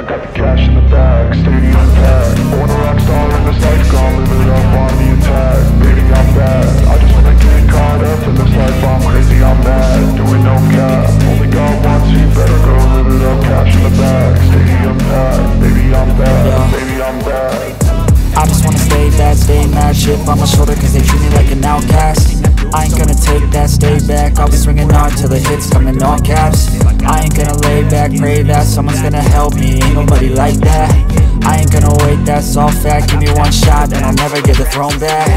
I got the cash in the bag, stadium packed. Born a rock star in this life, gon' live it up on the attack. Baby, I'm bad, I just wanna get caught up in this life I'm crazy, I'm mad, doing no cap. Only God wants you, better go live it up. Cash in the bag, stadium packed. Baby, I'm bad, baby, I'm bad. I just wanna stay bad, stay mad Chip on my shoulder cause they treat me like an outcast. I ain't gonna take that, stay back. I'll be swinging hard till the hits come in all caps I ain't gonna lay back, pray that someone's gonna help me. Ain't nobody like that. I ain't gonna wait, that's all fact. Give me one shot and I'll never get the throne back.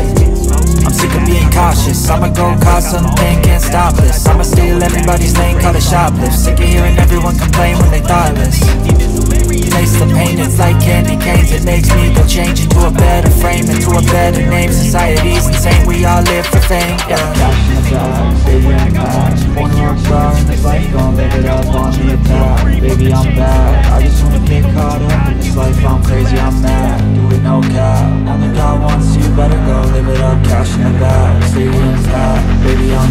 I'm sick of being cautious. I'ma go cause something, can't stop this. I'ma steal everybody's lane, call it shoplift. Sick of hearing everyone complain when they thoughtless. Taste the pain, it's like candy canes. It makes me go change into a better frame Into a better name, society's insane We all live for fame, yeah caught up in this life, I'm crazy, I'm mad. Do it no cap, only God wants you, better go live it up Cash in the bag, stay intact, baby I'm